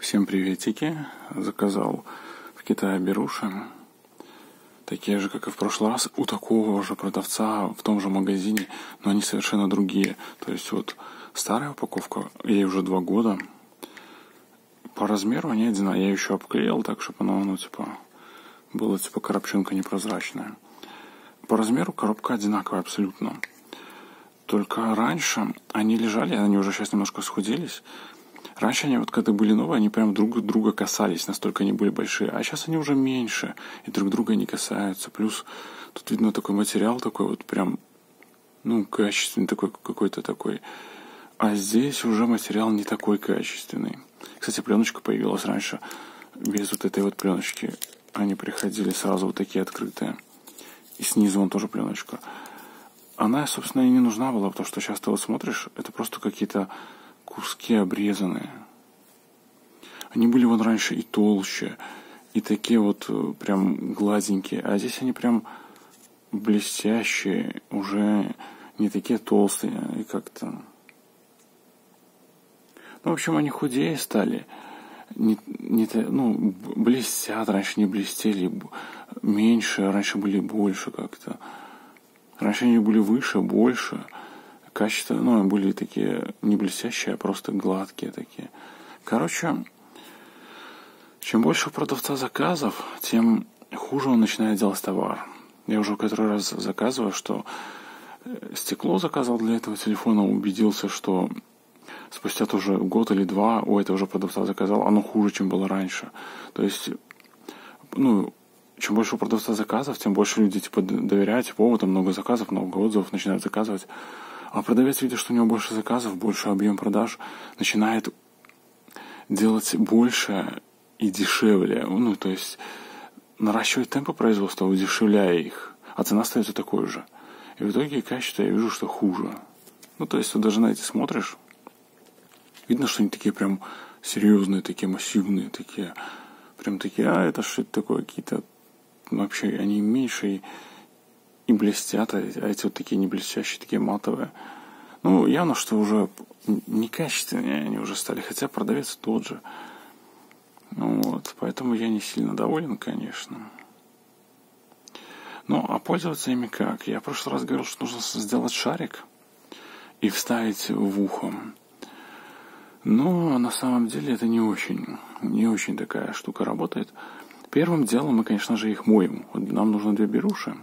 Всем приветики. Заказал в Китае беруши. Такие же, как и в прошлый раз, у такого же продавца в том же магазине, но они совершенно другие. То есть вот старая упаковка, ей уже два года. По размеру они одинаковые. Я еще обклеил так, чтобы оно, ну, типа, было типа коробчинка непрозрачная. По размеру коробка одинаковая абсолютно. Только раньше они лежали, они уже сейчас немножко схуделись. Раньше они вот когда были новые, они прям друг друга касались, настолько они были большие. А сейчас они уже меньше и друг друга не касаются. Плюс тут видно такой материал такой вот прям, ну, качественный такой какой-то такой. А здесь уже материал не такой качественный. Кстати, пленочка появилась раньше без вот этой вот пленочки. Они приходили сразу вот такие открытые. И снизу он тоже пленочка. Она, собственно, и не нужна была, потому что сейчас ты вот смотришь, это просто какие-то куски обрезанные. Они были вот раньше и толще, и такие вот э, прям гладенькие, а здесь они прям блестящие, уже не такие толстые и как-то... Ну, в общем, они худее стали, не, не, ну, блестят, раньше не блестели, меньше, раньше были больше как-то. Раньше они были выше, больше качество, ну, были такие не блестящие, а просто гладкие такие. Короче, чем больше у продавца заказов, тем хуже он начинает делать товар. Я уже который раз заказываю, что э, стекло заказал для этого телефона, убедился, что спустя тоже год или два у этого же продавца заказал, оно хуже, чем было раньше. То есть, ну, чем больше у продавца заказов, тем больше люди типа доверяют, типа, о, там много заказов, много отзывов, начинают заказывать. А продавец, видя, что у него больше заказов, больше объем продаж, начинает делать больше и дешевле. Ну, то есть наращивать темпы производства, удешевляя их, а цена остается такой же. И в итоге качество я вижу, что хуже. Ну, то есть, ты даже на эти смотришь, видно, что они такие прям серьезные, такие массивные, такие, прям такие, а это что это такое, какие-то, вообще, они меньше и и блестят, а эти вот такие не блестящие, такие матовые. Ну, явно, что уже некачественные они уже стали, хотя продавец тот же. Ну, вот, поэтому я не сильно доволен, конечно. Ну, а пользоваться ими как? Я в прошлый раз говорил, что нужно сделать шарик и вставить в ухо. Но на самом деле это не очень, не очень такая штука работает. Первым делом мы, конечно же, их моем. Вот нам нужно две беруши.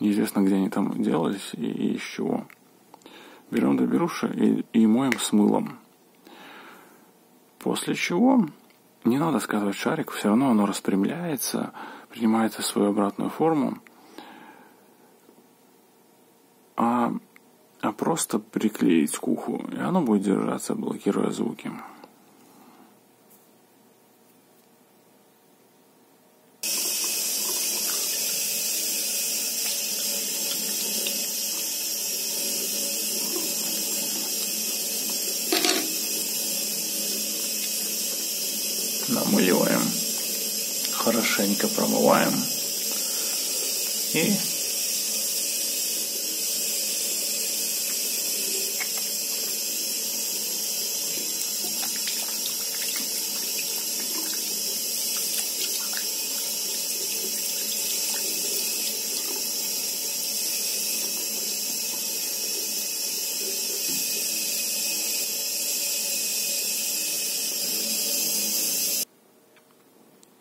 Неизвестно, где они там делались и, и из чего. Берем до и, и моем с мылом. После чего не надо сказывать шарик, все равно оно распрямляется, принимает свою обратную форму. А, а просто приклеить к уху, и оно будет держаться, блокируя звуки. Намыливаем, хорошенько промываем. И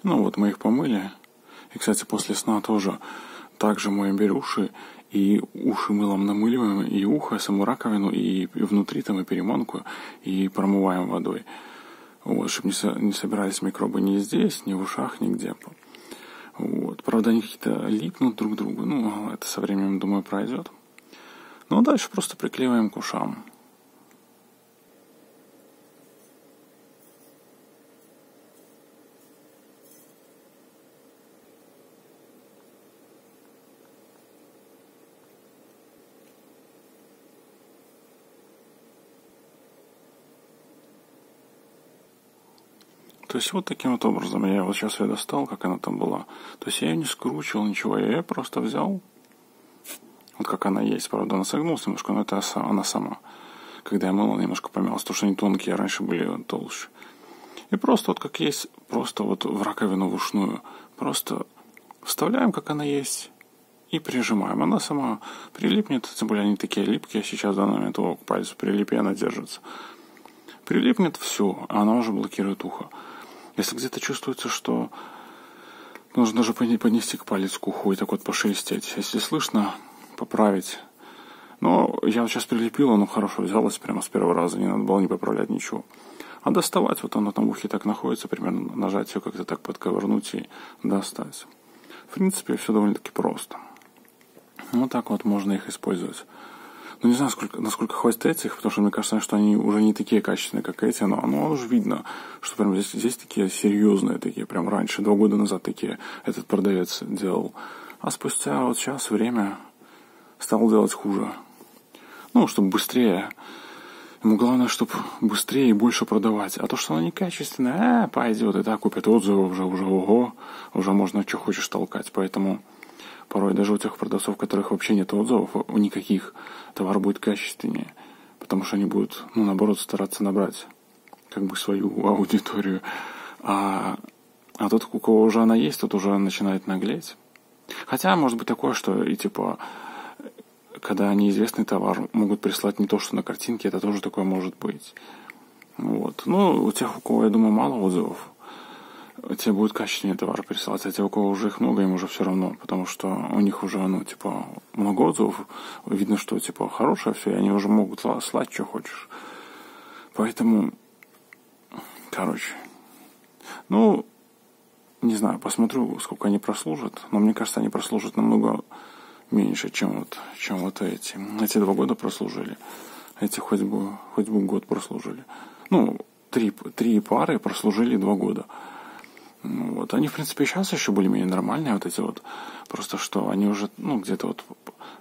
Ну вот мы их помыли. И, кстати, после сна тоже также моем беруши и уши мылом намыливаем, и ухо, саму раковину, и внутри там и переманку, и промываем водой. Вот, чтобы не, со, не собирались микробы ни здесь, ни в ушах, нигде. Вот. Правда, они какие-то липнут друг к другу. Ну, это со временем, думаю, пройдет. Ну, а дальше просто приклеиваем к ушам. То есть вот таким вот образом я вот сейчас ее достал, как она там была. То есть я ее не скручивал, ничего, я ее просто взял, вот как она есть. Правда, она согнулась немножко, но это она сама. Когда я мыл, она немножко помялась, потому что они тонкие, а раньше были толще. И просто вот как есть, просто вот в раковину вручную, просто вставляем, как она есть, и прижимаем. Она сама прилипнет, тем более они такие липкие, сейчас в данный момент его к пальцу прилип, и она держится. Прилипнет все, а она уже блокирует ухо. Если где-то чувствуется, что нужно даже поднести к палец к уху и так вот пошелестеть. Если слышно, поправить. Но я вот сейчас прилепила, ну хорошо, взялась прямо с первого раза, не надо было не поправлять ничего. А доставать, вот оно там в ухе так находится, примерно нажать все как-то так подковырнуть и достать. В принципе, все довольно-таки просто. Вот так вот можно их использовать. Ну, не знаю, сколько, насколько хватит этих, потому что мне кажется, что они уже не такие качественные, как эти, но оно уже видно, что прям здесь, здесь такие серьезные такие, прям раньше, два года назад такие этот продавец делал. А спустя вот сейчас время стал делать хуже. Ну, чтобы быстрее Ему главное, чтобы быстрее и больше продавать. А то, что оно некачественное, э, пойдет, и так купят отзывы уже, уже, ого, уже можно что хочешь толкать. Поэтому порой даже у тех продавцов, у которых вообще нет отзывов, никаких, товар будет качественнее. Потому что они будут, ну, наоборот, стараться набрать как бы свою аудиторию. А, а тот, у кого уже она есть, тот уже начинает наглеть. Хотя, может быть такое, что и типа когда неизвестный товар могут прислать не то, что на картинке, это тоже такое может быть. Вот. Ну, у тех, у кого, я думаю, мало отзывов, те будут качественнее товар присылать, а те, у кого уже их много, им уже все равно, потому что у них уже, ну, типа, много отзывов, видно, что, типа, хорошее все, и они уже могут слать, что хочешь. Поэтому, короче, ну, не знаю, посмотрю, сколько они прослужат, но мне кажется, они прослужат намного меньше, чем вот, чем вот эти. Эти два года прослужили. Эти хоть бы, хоть бы год прослужили. Ну, три, три пары прослужили два года. Ну, вот. Они, в принципе, сейчас еще более-менее нормальные, вот эти вот. Просто что они уже, ну, где-то вот,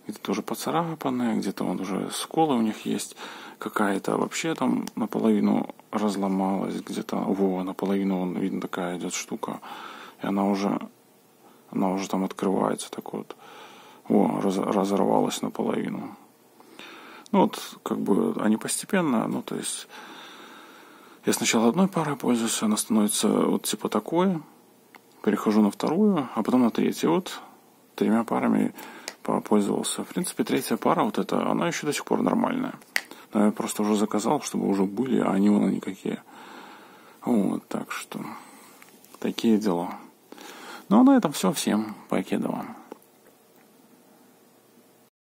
где-то уже поцарапанные, где-то вот уже сколы у них есть какая-то вообще там наполовину разломалась, где-то, во, наполовину, он, видно, такая идет штука, и она уже, она уже там открывается, так вот. О, раз, разорвалась наполовину. Ну вот, как бы они постепенно, ну то есть я сначала одной парой пользуюсь, она становится вот типа такой, перехожу на вторую, а потом на третью. Вот тремя парами попользовался. В принципе, третья пара, вот эта, она еще до сих пор нормальная. Но я просто уже заказал, чтобы уже были, а они вон никакие. Вот, так что такие дела. Ну, а на этом все. Всем покедова.